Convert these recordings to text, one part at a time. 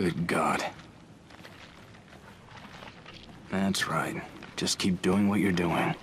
Good God. That's right. Just keep doing what you're doing.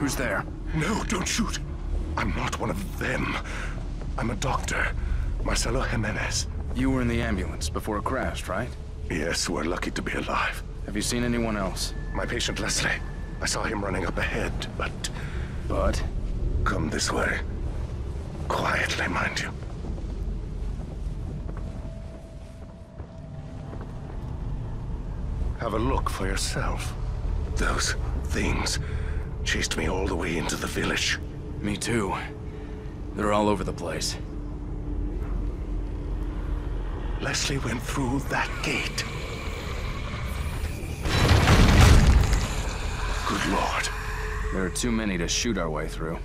Who's there? No, don't shoot! I'm not one of them. I'm a doctor. Marcelo Jimenez. You were in the ambulance before it crashed, right? Yes, we're lucky to be alive. Have you seen anyone else? My patient Leslie. I saw him running up ahead, but But? come this way. Quietly, mind you. Have a look for yourself. Those things chased me all the way into the village. Me too. They're all over the place. Leslie went through that gate. Good lord. There are too many to shoot our way through.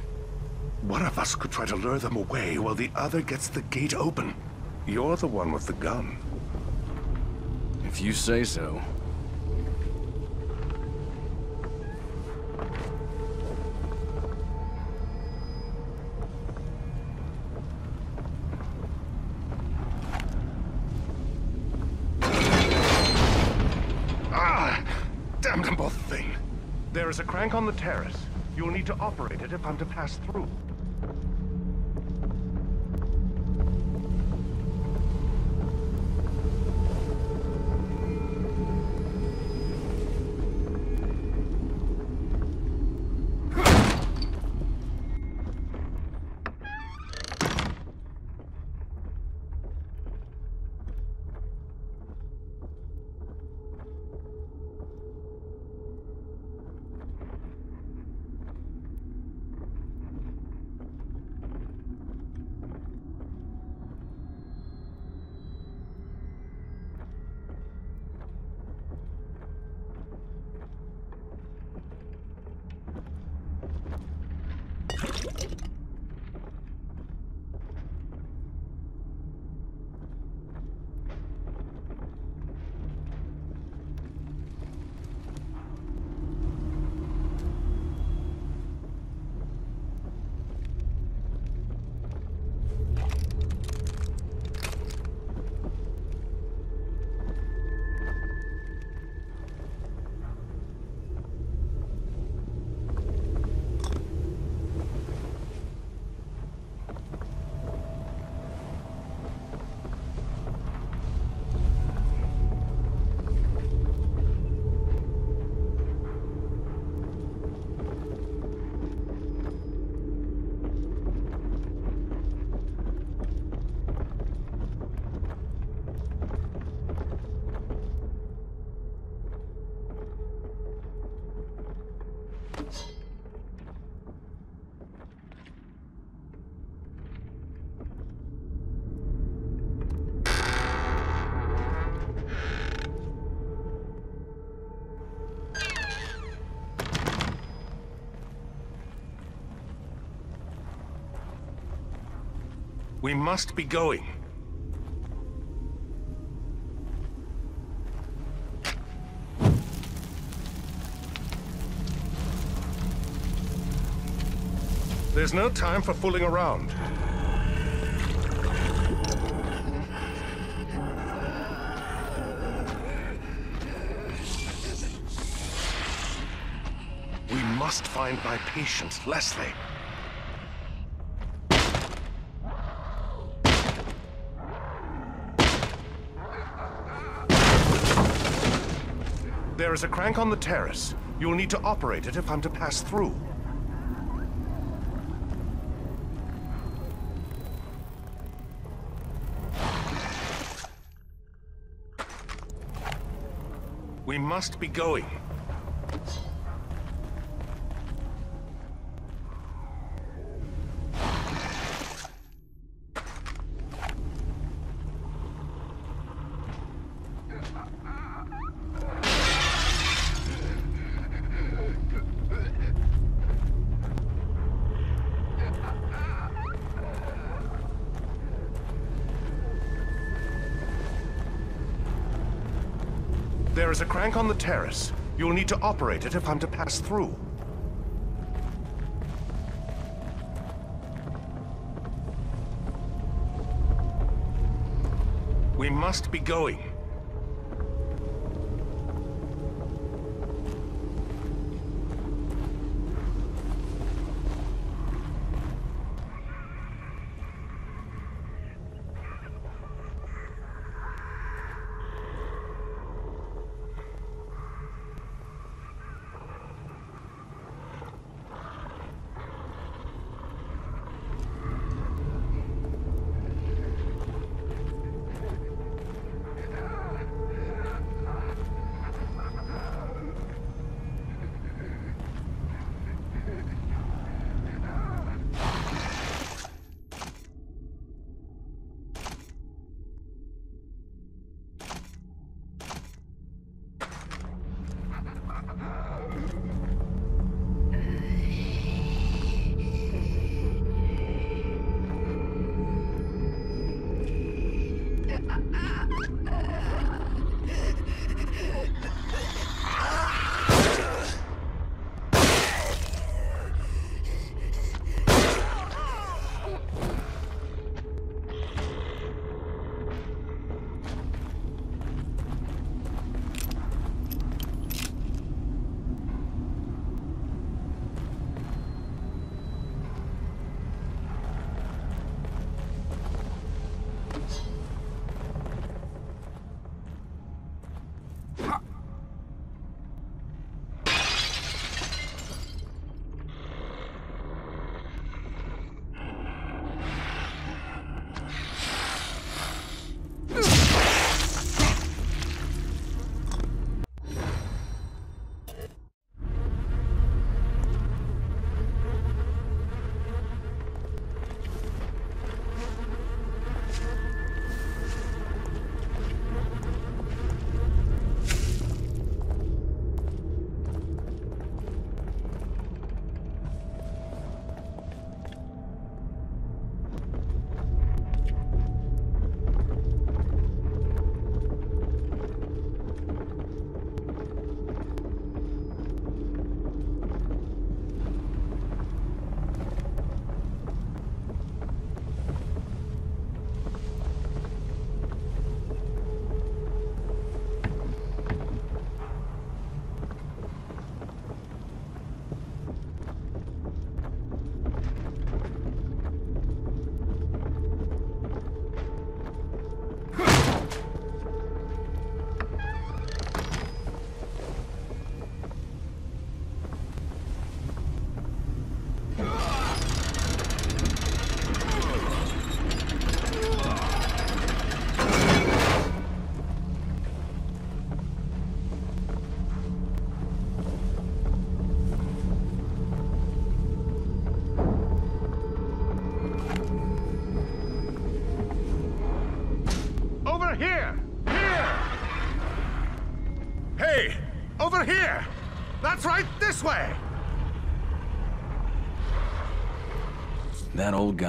One of us could try to lure them away while the other gets the gate open. You're the one with the gun. If you say so. Crank on the terrace. You'll need to operate it if I'm to pass through. We must be going. There's no time for fooling around. We must find my patient, Leslie. Is a crank on the terrace. You'll need to operate it if I'm to pass through. We must be going. Is a crank on the terrace. You'll need to operate it if I'm to pass through. We must be going.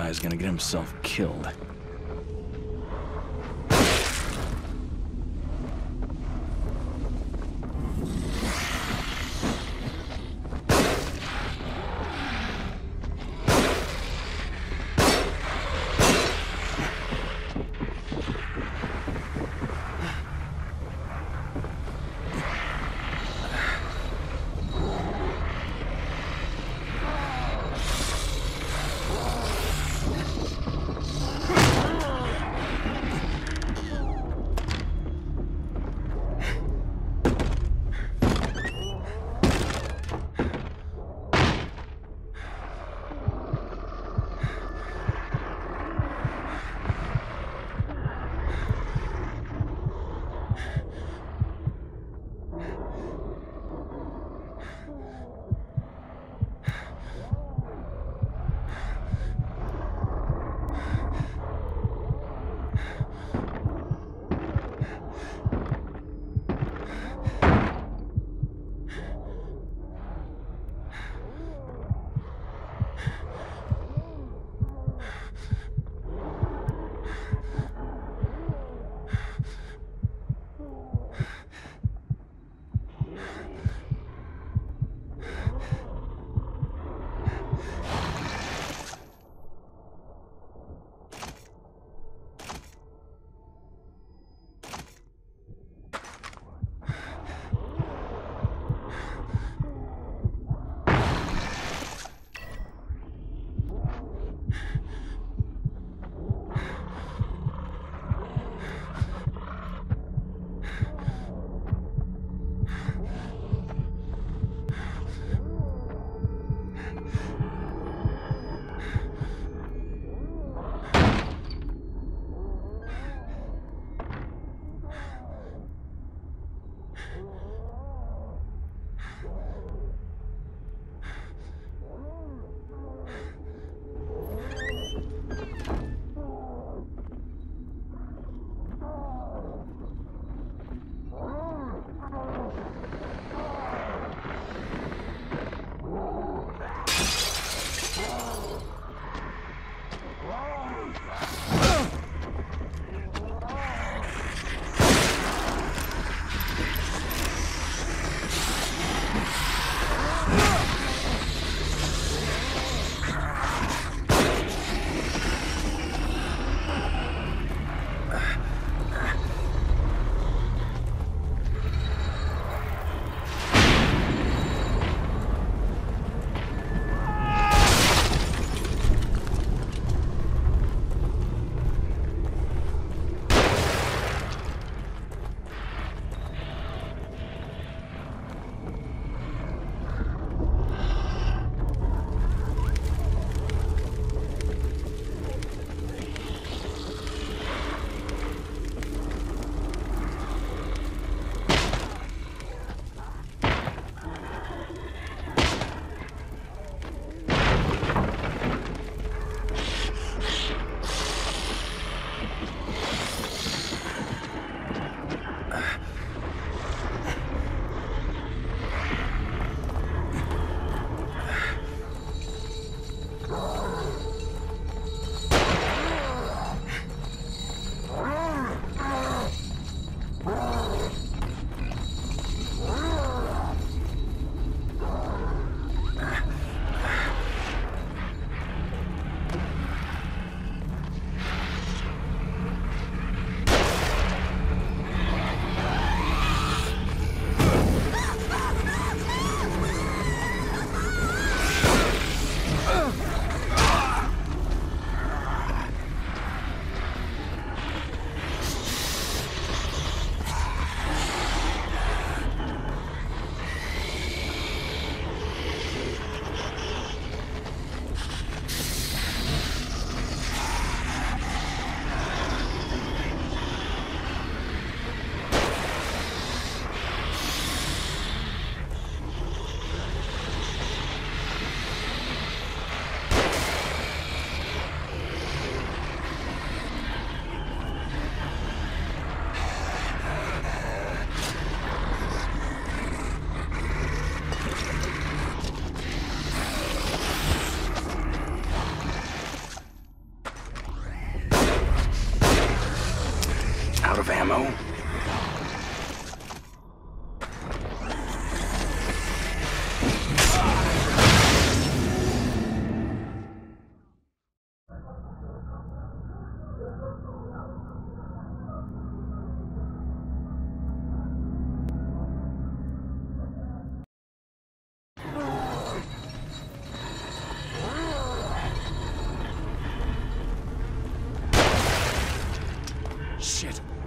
Old guy's gonna get himself killed.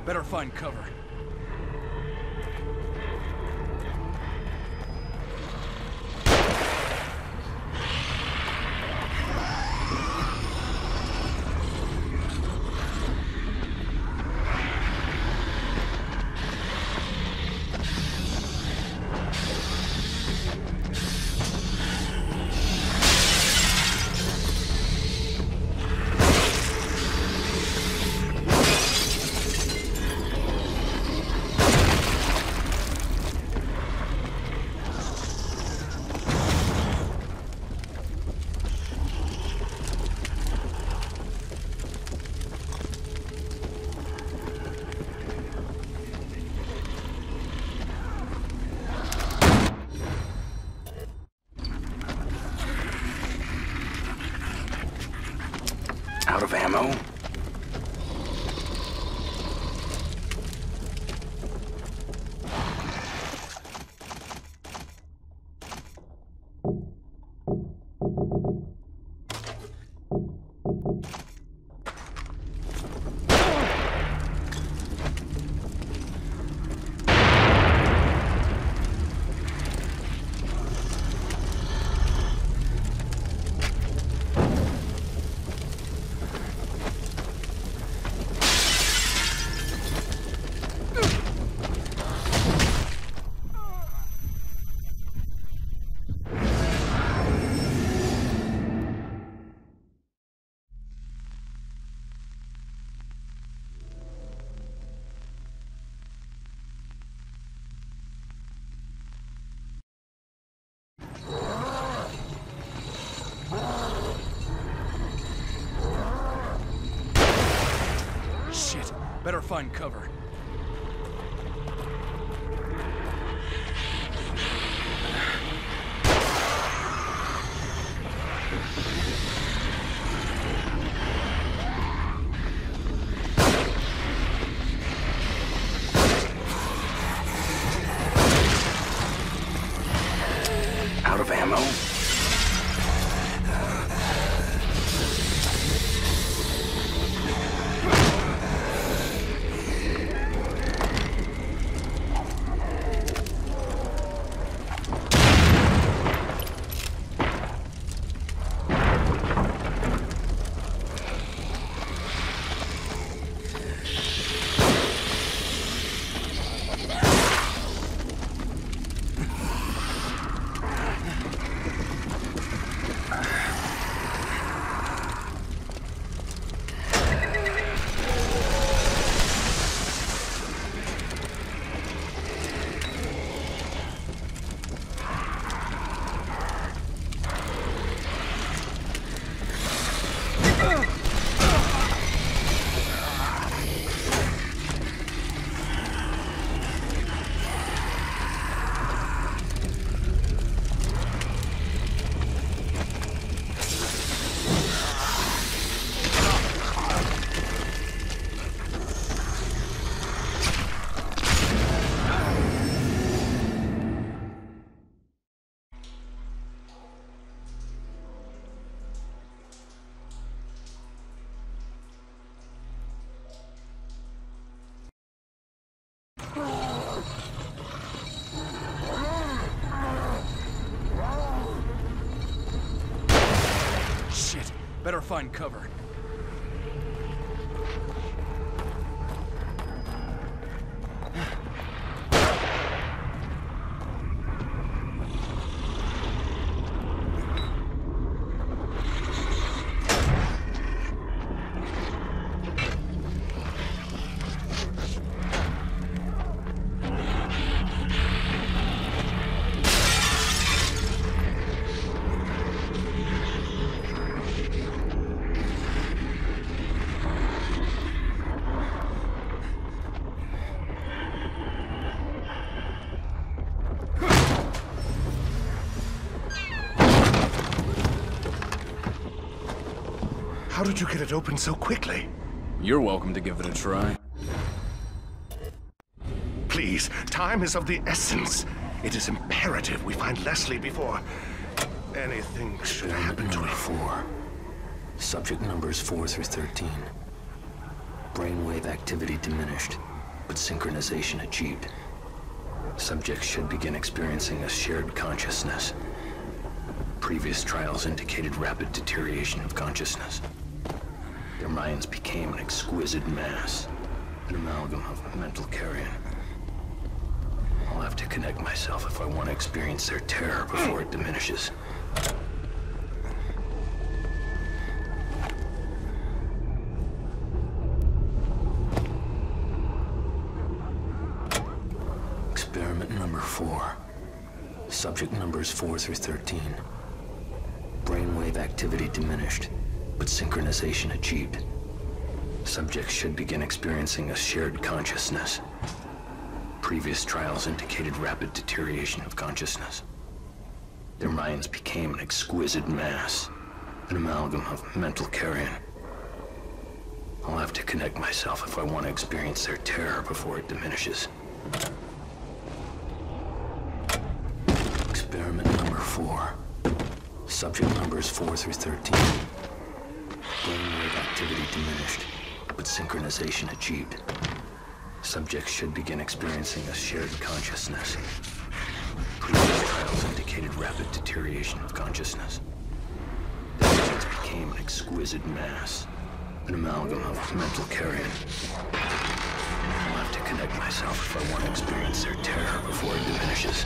Better find cover. Out of ammo? Find cover. Find cover. Did you get it open so quickly? You're welcome to give it a try. Please, time is of the essence. It is imperative we find Leslie before anything should happen to her. four. Subject numbers 4 through 13. Brainwave activity diminished, but synchronization achieved. Subjects should begin experiencing a shared consciousness. Previous trials indicated rapid deterioration of consciousness. Their minds became an exquisite mass, an amalgam of mental carrion. I'll have to connect myself if I want to experience their terror before it diminishes. Experiment number four. Subject numbers 4 through 13. Brainwave activity diminished, but synchronization achieved. Subjects should begin experiencing a shared consciousness. Previous trials indicated rapid deterioration of consciousness. Their minds became an exquisite mass, an amalgam of mental carrion. I'll have to connect myself if I want to experience their terror before it diminishes. Experiment number four. Subject numbers 4 through 13. Brainwave activity diminished, but synchronization achieved. Subjects should begin experiencing a shared consciousness. Previous trials indicated rapid deterioration of consciousness. Their minds became an exquisite mass, an amalgam of mental carrion. I'll have to connect myself if I want to experience their terror before it diminishes.